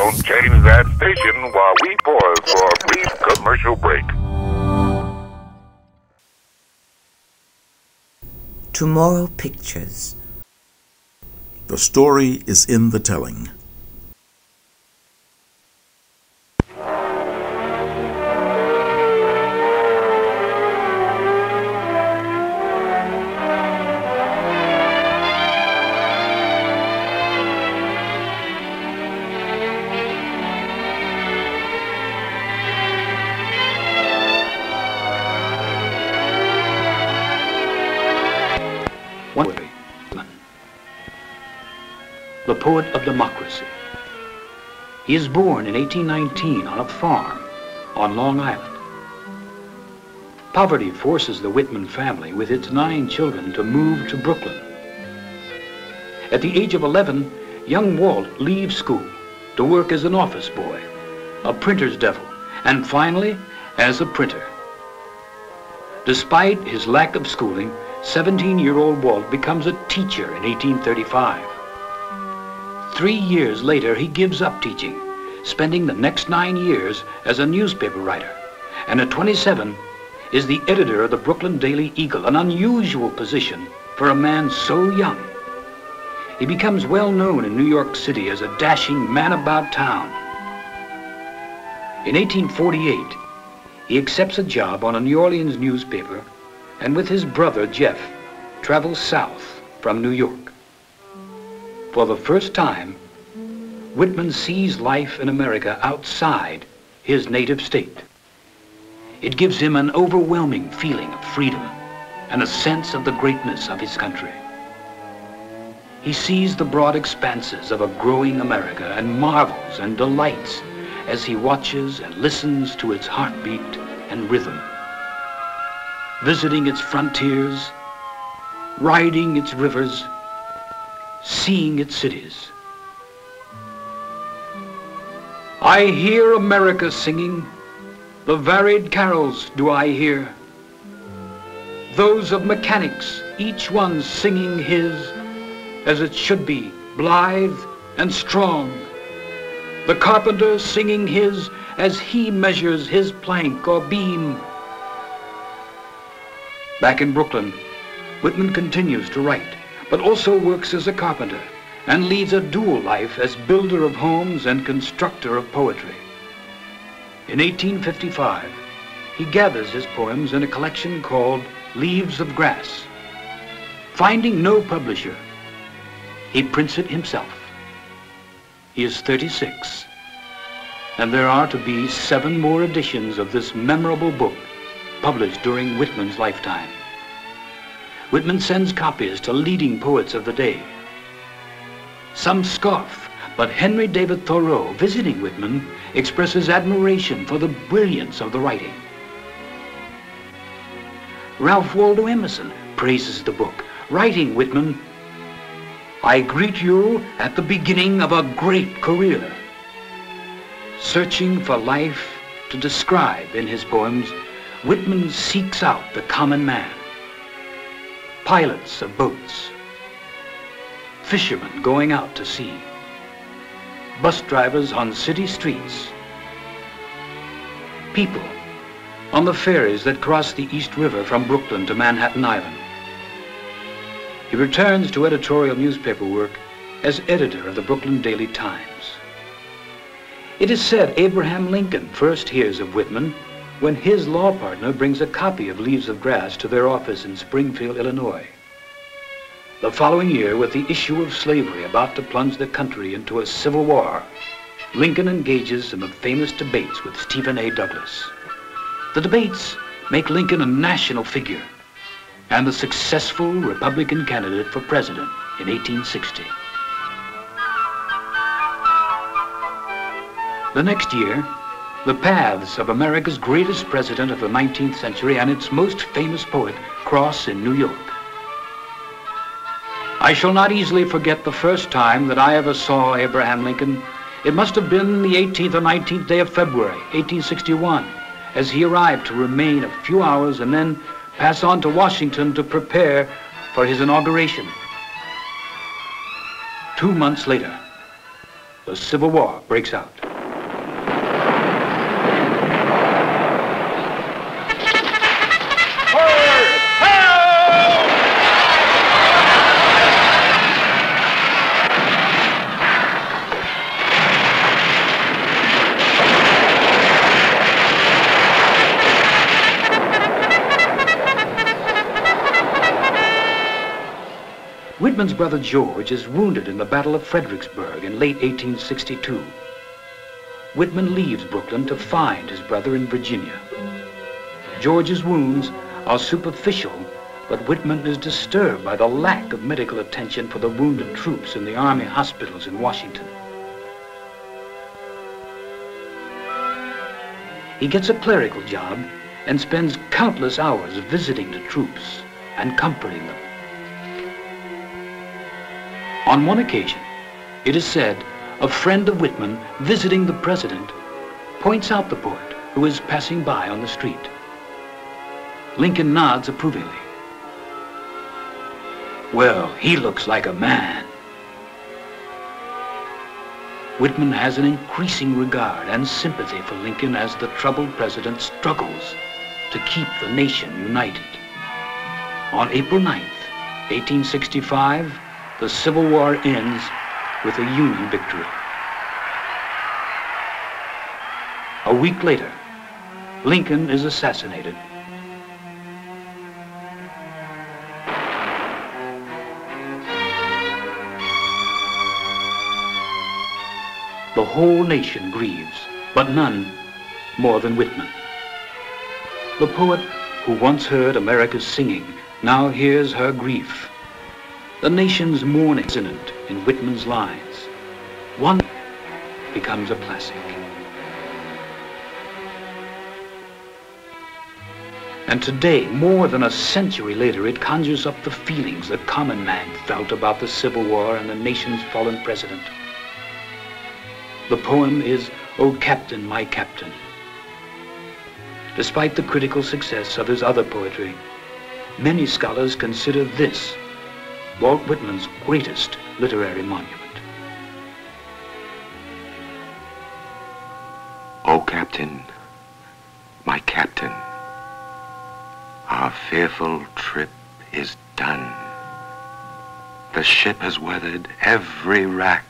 Don't change that station while we pause for a brief commercial break. Tomorrow Pictures. The story is in the telling. The poet of democracy. He is born in 1819 on a farm on Long Island. Poverty forces the Whitman family with its nine children to move to Brooklyn. At the age of 11, young Walt leaves school to work as an office boy, a printer's devil, and finally as a printer. Despite his lack of schooling, 17-year-old Walt becomes a teacher in 1835. Three years later, he gives up teaching, spending the next nine years as a newspaper writer. And at 27, is the editor of the Brooklyn Daily Eagle, an unusual position for a man so young. He becomes well known in New York City as a dashing man about town. In 1848, he accepts a job on a New Orleans newspaper and with his brother, Jeff, travels south from New York. For the first time, Whitman sees life in America outside his native state. It gives him an overwhelming feeling of freedom and a sense of the greatness of his country. He sees the broad expanses of a growing America and marvels and delights as he watches and listens to its heartbeat and rhythm. Visiting its frontiers, riding its rivers, seeing its cities. I hear America singing, the varied carols do I hear. Those of mechanics, each one singing his, as it should be, blithe and strong. The carpenter singing his as he measures his plank or beam. Back in Brooklyn, Whitman continues to write but also works as a carpenter and leads a dual life as builder of homes and constructor of poetry. In 1855, he gathers his poems in a collection called Leaves of Grass. Finding no publisher, he prints it himself. He is 36, and there are to be seven more editions of this memorable book published during Whitman's lifetime. Whitman sends copies to leading poets of the day. Some scoff, but Henry David Thoreau, visiting Whitman, expresses admiration for the brilliance of the writing. Ralph Waldo Emerson praises the book, writing Whitman, I greet you at the beginning of a great career. Searching for life to describe in his poems, Whitman seeks out the common man pilots of boats, fishermen going out to sea, bus drivers on city streets, people on the ferries that cross the East River from Brooklyn to Manhattan Island. He returns to editorial newspaper work as editor of the Brooklyn Daily Times. It is said Abraham Lincoln first hears of Whitman when his law partner brings a copy of Leaves of Grass to their office in Springfield, Illinois. The following year, with the issue of slavery about to plunge the country into a civil war, Lincoln engages in the famous debates with Stephen A. Douglas. The debates make Lincoln a national figure and the successful Republican candidate for president in 1860. The next year, the paths of America's greatest president of the 19th century and its most famous poet cross in New York. I shall not easily forget the first time that I ever saw Abraham Lincoln. It must have been the 18th or 19th day of February, 1861, as he arrived to remain a few hours and then pass on to Washington to prepare for his inauguration. Two months later, the Civil War breaks out. Whitman's brother George is wounded in the Battle of Fredericksburg in late 1862. Whitman leaves Brooklyn to find his brother in Virginia. George's wounds are superficial, but Whitman is disturbed by the lack of medical attention for the wounded troops in the Army hospitals in Washington. He gets a clerical job and spends countless hours visiting the troops and comforting them. On one occasion, it is said, a friend of Whitman visiting the president points out the poet who is passing by on the street. Lincoln nods approvingly. Well, he looks like a man. Whitman has an increasing regard and sympathy for Lincoln as the troubled president struggles to keep the nation united. On April 9th, 1865, the Civil War ends with a Union victory. A week later, Lincoln is assassinated. The whole nation grieves, but none more than Whitman. The poet who once heard America's singing now hears her grief the nation's mourning incident in Whitman's lines. One becomes a classic. And today, more than a century later, it conjures up the feelings the common man felt about the Civil War and the nation's fallen president. The poem is O Captain, My Captain. Despite the critical success of his other poetry, many scholars consider this Walt Whitman's greatest literary monument. O Captain, my Captain, our fearful trip is done. The ship has weathered every rack.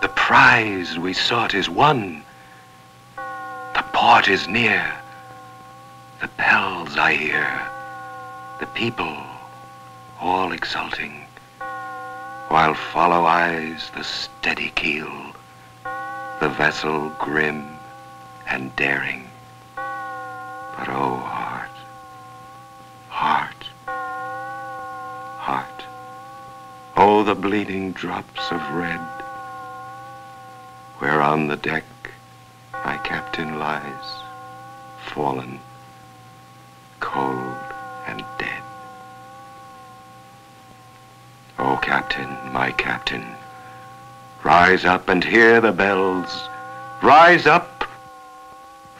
The prize we sought is won. The port is near. The bells I hear. The people all exulting, while follow eyes the steady keel, the vessel grim and daring. But oh, heart, heart, heart, oh, the bleeding drops of red, where on the deck my captain lies, fallen, cold and dead. Oh, Captain, my Captain, rise up and hear the bells. Rise up.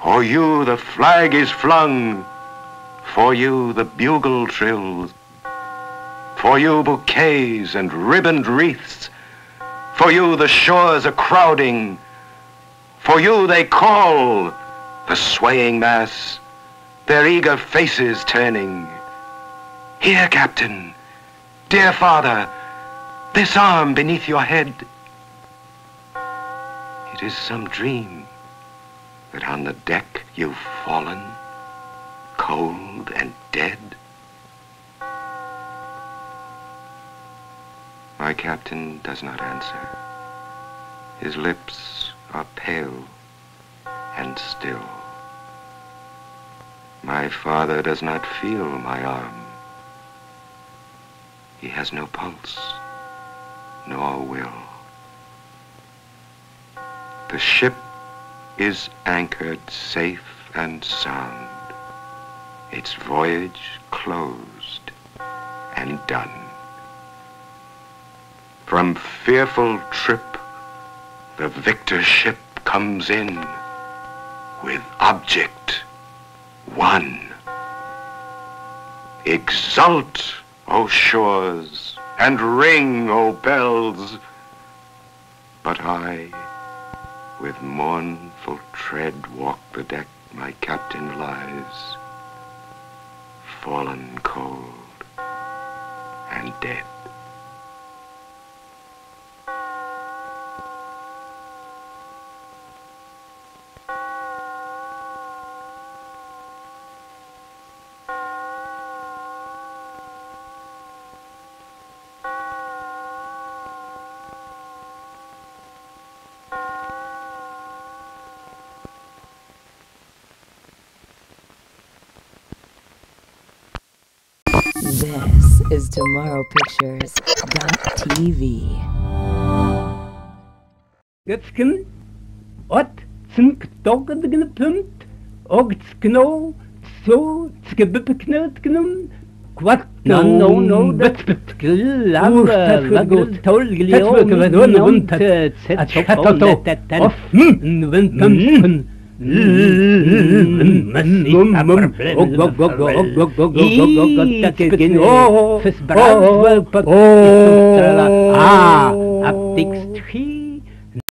For you the flag is flung. For you the bugle trills. For you bouquets and ribboned wreaths. For you the shores are crowding. For you they call, the swaying mass, their eager faces turning. Here, Captain, Dear father, this arm beneath your head. It is some dream that on the deck you've fallen, cold and dead. My captain does not answer. His lips are pale and still. My father does not feel my arm. He has no pulse, nor will. The ship is anchored safe and sound, its voyage closed and done. From fearful trip, the victor ship comes in with object won. Exult! O shores, and ring, O bells, But I, with mournful tread, walk the deck my captain lies, fallen cold and dead. This is Tomorrow Pictures TV. Götsken, ot, tsink toggen er punt, og skno, so, skebupeknut gnum, kvart no no no betspet glam lagul tolgli om nun und at chato of nun pum Ah,